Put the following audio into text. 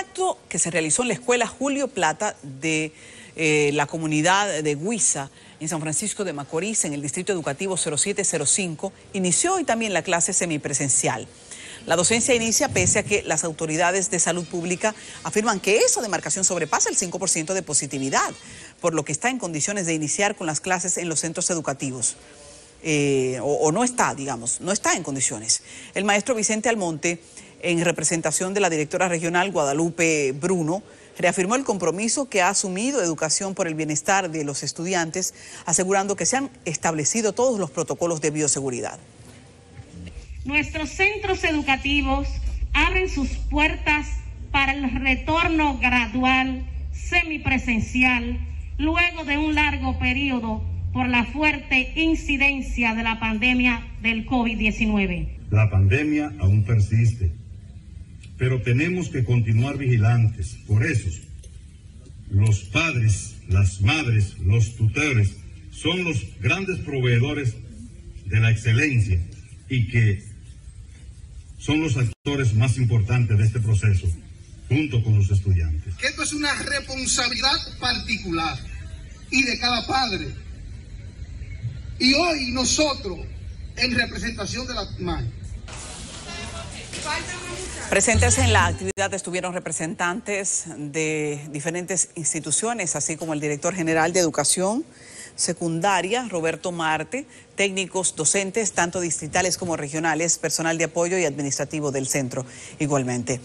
acto que se realizó en la escuela Julio Plata de eh, la comunidad de Huiza, en San Francisco de Macorís, en el Distrito Educativo 0705, inició hoy también la clase semipresencial. La docencia inicia pese a que las autoridades de salud pública afirman que esa demarcación sobrepasa el 5% de positividad, por lo que está en condiciones de iniciar con las clases en los centros educativos. Eh, o, o no está, digamos, no está en condiciones. El maestro Vicente Almonte, en representación de la directora regional Guadalupe Bruno, reafirmó el compromiso que ha asumido Educación por el Bienestar de los estudiantes, asegurando que se han establecido todos los protocolos de bioseguridad. Nuestros centros educativos abren sus puertas para el retorno gradual, semipresencial, luego de un largo periodo por la fuerte incidencia de la pandemia del COVID-19. La pandemia aún persiste, pero tenemos que continuar vigilantes. Por eso, los padres, las madres, los tutores son los grandes proveedores de la excelencia y que son los actores más importantes de este proceso, junto con los estudiantes. Esto es una responsabilidad particular y de cada padre. Y hoy nosotros, en representación de la MAI, Presentes en la actividad estuvieron representantes de diferentes instituciones, así como el director general de Educación Secundaria, Roberto Marte, técnicos, docentes, tanto distritales como regionales, personal de apoyo y administrativo del centro igualmente.